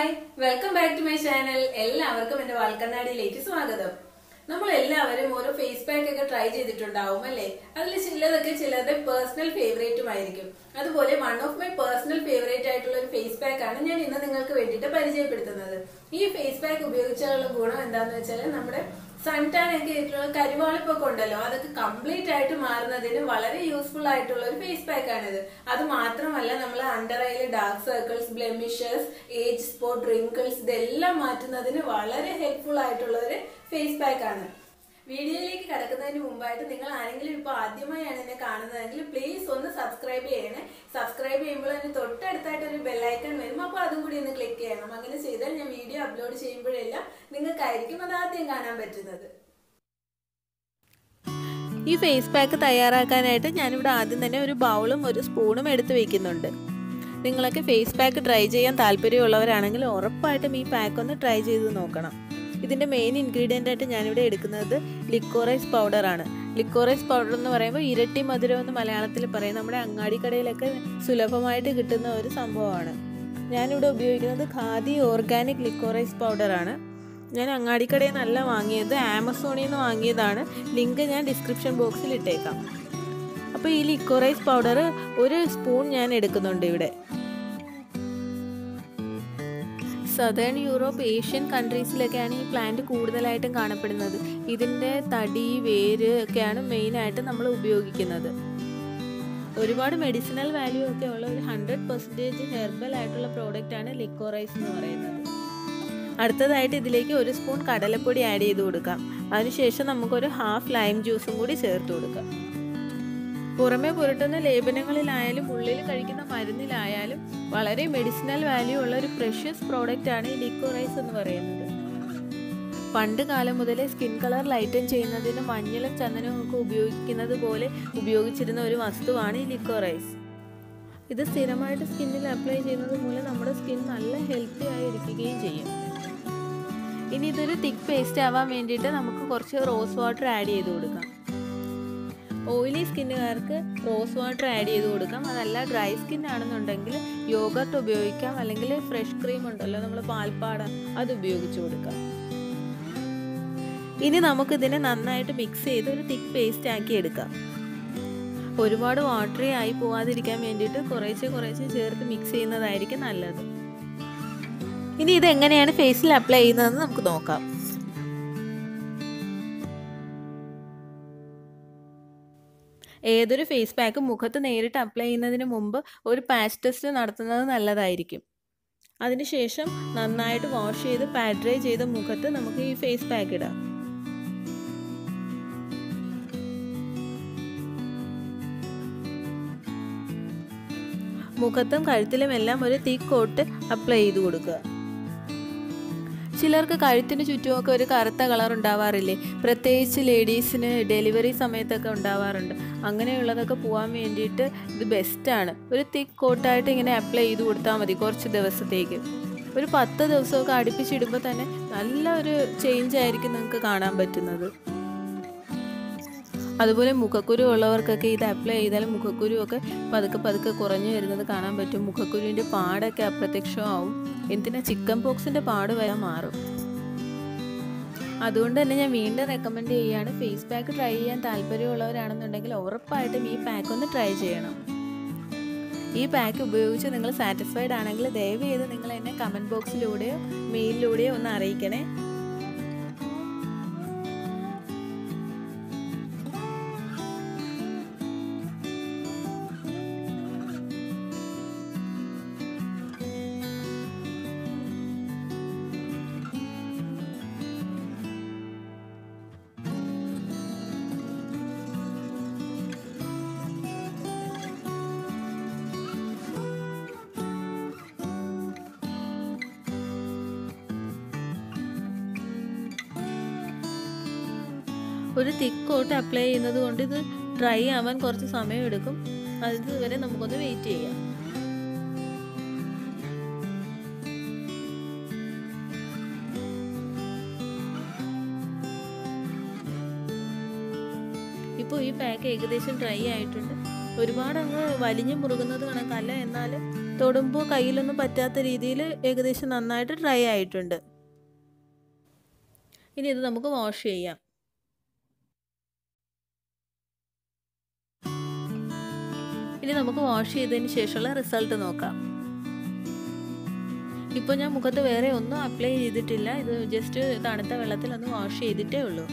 Hi welcome back to my channel എല്ലാവർക്കും എന്റെ വാൽക്കണ്ണാടിയിലേക്ക് സ്വാഗതം. നമ്മൾ എല്ലാവരും ഓരോ ഫേസ് പാക്ക് ഒക്കെ ട്രൈ ചെയ്തിട്ടുണ്ടാവും അല്ലേ? അതിൽ ചിലതൊക്കെ ചിലരുടെ പേഴ്സണൽ ഫേവറേറ്റും ആയിരിക്കും അതുപോലെ one of my personal favourite ആയിട്ടുള്ള ഒരു ഫേസ് പാക്ക് ആണ് ഞാൻ ഇന്ന് നിങ്ങൾക്ക് വേണ്ടിയിട്ട് പരിചയപ്പെടുത്തുന്നത്. ഈ ഫേസ് പാക്ക് ഉപയോഗിച്ചാലുള്ള ഗുണം എന്താണെന്ന് വെച്ചാൽ നമ്മുടെ സൺ ടാൻ ഒക്കെ കരിവാളിപ്പൊക്കെ ഉണ്ടല്ലോ. അതൊക്കെ കംപ്ലീറ്റ് ആയിട്ട് മാറുന്നതിന് വളരെ യൂസ്ഫുൾ ആയിട്ടുള്ള ഒരു ഫേസ് പാക്ക് ആണിത്. അത് മാത്രമല്ല നമ്മൾ അണ്ടർ ഐയിൽ dark circles blemishes age spot wrinkles ഇതെല്ലാം മാറ്റുന്നതിന് വളരെ ഹെൽപ്ഫുൾ ആയിട്ടുള്ള ഒരു ഫേസ് പാക്ക് ആണ്. വീഡിയോയിലേക്ക് കടക്കുന്നതിന് മുമ്പായിട്ട് നിങ്ങൾ ആരെങ്കിലും ഇപ്പൊ ആദ്യമായാണ് എന്നെ കാണുന്നതെങ്കിൽ പ്ലീസ് ഒന്ന് സബ്സ്ക്രൈബ് ചെയ്യണേ. സബ്സ്ക്രൈബ് ചെയ്യുമ്പോൾ അതിന് തൊട്ടടുത്തായിട്ട് ഒരു ബെല്ലൈക്കൺ വരും. അപ്പോൾ അതും കൂടി ഒന്ന് ക്ലിക്ക് ചെയ്യണം. അങ്ങനെ ചെയ്താൽ ഞാൻ വീഡിയോ അപ്ലോഡ് ചെയ്യുമ്പോഴെല്ലാം നിങ്ങൾക്കായിരിക്കും അത് ആദ്യം കാണാൻ പറ്റുന്നത്. ഈ ഫേസ് പാക്ക് തയ്യാറാക്കാനായിട്ട് ഞാനിവിടെ ആദ്യം തന്നെ ഒരു ബൗളും ഒരു സ്പൂണും എടുത്ത് വെക്കുന്നുണ്ട്. നിങ്ങളൊക്കെ ഫേസ് പാക്ക് ട്രൈ ചെയ്യാൻ താല്പര്യമുള്ളവരാണെങ്കിൽ ഉറപ്പായിട്ടും ഈ പാക്ക് ഒന്ന് ട്രൈ ചെയ്ത് നോക്കണം. ഇതിന്റെ മെയിൻ ഇൻഗ്രീഡിയന്റ് ആയിട്ട് ഞാനിവിടെ എടുക്കുന്നത് ലിക്കോറൈസ് പൗഡറാണ് ലിക്കോറൈസ് പൗഡർ എന്ന് പറയുമ്പോൾ ഇരട്ടി മധുരം എന്ന് മലയാളത്തിൽ പറയും. നമ്മുടെ അങ്ങാടി കടയിലൊക്കെ സുലഭമായിട്ട് കിട്ടുന്ന ഒരു സംഭവമാണ്. ഞാനിവിടെ ഉപയോഗിക്കുന്നത് ഖാദി ഓർഗാനിക് ലിക്കോറൈസ് പൗഡറാണ് ഞാൻ അങ്ങാടി അങ്ങാടിക്കടയിൽ നിന്നല്ല വാങ്ങിയത് ആമസോണിൽ നിന്ന് വാങ്ങിയതാണ്. ലിങ്ക് ഞാൻ ഡിസ്ക്രിപ്ഷൻ ബോക്സിൽ ഇട്ടേക്കാം. അപ്പോൾ ഈ ലിക്കോറൈസ് പൗഡർ ഒരു സ്പൂൺ ഞാൻ എടുക്കുന്നുണ്ട് ഇവിടെ. സദേൺ യൂറോപ്പ് ഏഷ്യൻ കൺട്രീസിലൊക്കെയാണ് ഈ പ്ലാന്റ് കൂടുതലായിട്ടും കാണപ്പെടുന്നത്. ഇതിന്റെ തടി വേര് ഒക്കെയാണ് മെയിനായിട്ട് നമ്മൾ ഉപയോഗിക്കുന്നത്. ഒരുപാട് മെഡിസിനൽ വാല്യൂ ഒക്കെ ഉള്ള ഒരു ഹൺഡ്രഡ് പെർസെന്റേജ് ഹെർബൽ ആയിട്ടുള്ള പ്രോഡക്റ്റ് ആണ് ലിക്കോറൈസ് എന്ന് പറയുന്നത്. അടുത്തതായിട്ട് ഇതിലേക്ക് ഒരു സ്പൂൺ കടലപ്പൊടി ആഡ് ചെയ്ത് കൊടുക്കാം. അതിനുശേഷം നമുക്കൊരു ഹാഫ് ലൈം ജ്യൂസും കൂടി ചേർത്ത് കൊടുക്കാം. പുറമെ പുരട്ടുന്ന ലേപനങ്ങളിലായാലും ഉള്ളിൽ കഴിക്കുന്ന മരുന്നിലായാലും വളരെ മെഡിസിനൽ വാല്യൂ ഉള്ള ഒരു പ്രഷ്യസ് പ്രോഡക്റ്റ് ആണ് ഈ ലിക്കോറൈസ് എന്ന് പറയുന്നത്. പണ്ട് കാലം മുതലേ സ്കിൻ കളർ ലൈറ്റൻ ചെയ്യുന്നതിന് മഞ്ഞളും ചന്ദനവും ഒക്കെ ഉപയോഗിക്കുന്നത് പോലെ ഉപയോഗിച്ചിരുന്ന ഒരു വസ്തുവാണ് ഈ ലിക്കോറൈസ് ഇത് സ്ഥിരമായിട്ട് സ്കിന്നിൽ അപ്ലൈ ചെയ്യുന്നത് മൂലം നമ്മുടെ സ്കിൻ നല്ല ഹെൽത്തി ആയിരിക്കുകയും ചെയ്യും. ഇനി ഇതൊരു തിക്ക് പേസ്റ്റ് ആവാൻ വേണ്ടിയിട്ട് നമുക്ക് കുറച്ച് റോസ് വാട്ടർ ആഡ് ചെയ്ത് കൊടുക്കാം. ഓയിലി സ്കിന്നുകാർക്ക് റോസ് വാട്ടർ ആഡ് ചെയ്ത് കൊടുക്കാം. അതല്ല ഡ്രൈ സ്കിൻ ആണെന്നുണ്ടെങ്കിൽ യോഗർട്ട് ഉപയോഗിക്കാം. അല്ലെങ്കിൽ ഫ്രഷ് ക്രീം ഉണ്ടല്ലോ നമ്മൾ പാൽപ്പാട അത് ഉപയോഗിച്ച് കൊടുക്കാം. ഇനി നമുക്കിതിനെ നന്നായിട്ട് മിക്സ് ചെയ്ത് ഒരു തിക്ക് പേസ്റ്റ് ആക്കി എടുക്കാം. ഒരുപാട് വാട്ടറി ആയി പോവാതിരിക്കാൻ വേണ്ടിയിട്ട് കുറേശ്ശെ കുറേശ്ശെ ചേർത്ത് മിക്സ് ചെയ്യുന്നതായിരിക്കും നല്ലത്. ഇനി ഇതെങ്ങനെയാണ് ഫേസിൽ അപ്ലൈ ചെയ്യുന്നതെന്ന് നമുക്ക് നോക്കാം. ഏതൊരു ഫേസ് പാക്കും മുഖത്ത് നേരിട്ട് അപ്ലൈ ചെയ്യുന്നതിന് മുമ്പ് ഒരു പാച്ച് ടെസ്റ്റ് നടത്തുന്നത് നല്ലതായിരിക്കും. അതിനുശേഷം നന്നായിട്ട് വാഷ് ചെയ്ത് പാഡ് ഡ്രൈ ചെയ്ത മുഖത്ത് നമുക്ക് ഈ ഫേസ് പാക്ക് ഇടാം. മുഖത്തും കഴുത്തിലും എല്ലാം ഒരു തിക്ക് കോട്ട് അപ്ലൈ ചെയ്ത് കൊടുക്കുക. ചിലർക്ക് കഴുത്തിന് ചുറ്റുമൊക്കെ ഒരു കറുത്ത കളർ ഉണ്ടാവാറില്ലേ? പ്രത്യേകിച്ച് ലേഡീസിന് ഡെലിവറി സമയത്തൊക്കെ ഉണ്ടാവാറുണ്ട്. അങ്ങനെയുള്ളതൊക്കെ പോകാൻ വേണ്ടിയിട്ട് ഇത് ബെസ്റ്റാണ് ഒരു തിക്ക് കോട്ടായിട്ട് ഇങ്ങനെ അപ്ലൈ ചെയ്ത് കൊടുത്താൽ മതി കുറച്ച് ദിവസത്തേക്ക്. ഒരു പത്ത് ദിവസമൊക്കെ അടുപ്പിച്ചിടുമ്പോൾ തന്നെ നല്ലൊരു ചേഞ്ച് ആയിരിക്കും നിങ്ങൾക്ക് കാണാൻ പറ്റുന്നത്. അതുപോലെ മുഖക്കുരു ഉള്ളവർക്കൊക്കെ ഇത് അപ്ലൈ ചെയ്താൽ മുഖക്കുരുവൊക്കെ പതുക്കെ പതുക്കെ കുറഞ്ഞു വരുന്നത് കാണാൻ പറ്റും. മുഖക്കുരുവിന്റെ പാടൊക്കെ അപ്രത്യക്ഷമാവും. എന്തിനാ ചിക്കൻ പോക്സിന്റെ പാട് വരെ മാറും. അതുകൊണ്ട് തന്നെ ഞാൻ വീണ്ടും റെക്കമെൻഡ് ചെയ്യുകയാണ് ഫേസ് പാക്ക് ട്രൈ ചെയ്യാൻ താല്പര്യമുള്ളവരാണെന്നുണ്ടെങ്കിൽ ഉറപ്പായിട്ടും ഈ പാക്ക് ഒന്ന് ട്രൈ ചെയ്യണം. ഈ പാക്ക് ഉപയോഗിച്ച് നിങ്ങൾ സാറ്റിസ്ഫൈഡ് ആണെങ്കിൽ ദയവ് ചെയ്ത് നിങ്ങൾ എന്നെ കമന്റ് ബോക്സിലൂടെയോ മെയിലിലൂടെയോ ഒന്ന് അറിയിക്കണേ. ഒരു തിക്ക് കോട്ട് അപ്ലൈ ചെയ്യുന്നത് കൊണ്ട് ഇത് ഡ്രൈ ആവാൻ കുറച്ച് സമയം എടുക്കും. അതുവരെ നമുക്കൊന്ന് വെയിറ്റ് ചെയ്യാം. ഇപ്പോൾ ഈ പാക്ക് ഏകദേശം ഡ്രൈ ആയിട്ടുണ്ട്. ഒരുപാട് അങ്ങ് വലിഞ്ഞു മുറുകുന്നത് കണക്കല്ല. എന്നാൽ തൊടുമ്പോൾ കയ്യിലൊന്നും പറ്റാത്ത രീതിയിൽ ഏകദേശം നന്നായിട്ട് ഡ്രൈ ആയിട്ടുണ്ട്. ഇനി ഇത് നമുക്ക് വാഷ് ചെയ്യാം. ഇനി നമുക്ക് വാഷ് ചെയ്തതിന് ശേഷമുള്ള റിസൾട്ട് നോക്കാം. ഇപ്പോൾ ഞാൻ മുഖത്ത് വേറെ ഒന്നും അപ്ലൈ ചെയ്തിട്ടില്ല. ഇത് ജസ്റ്റ് തണുത്ത വെള്ളത്തിൽ ഒന്ന് വാഷ് ചെയ്തിട്ടേ ഉള്ളൂ.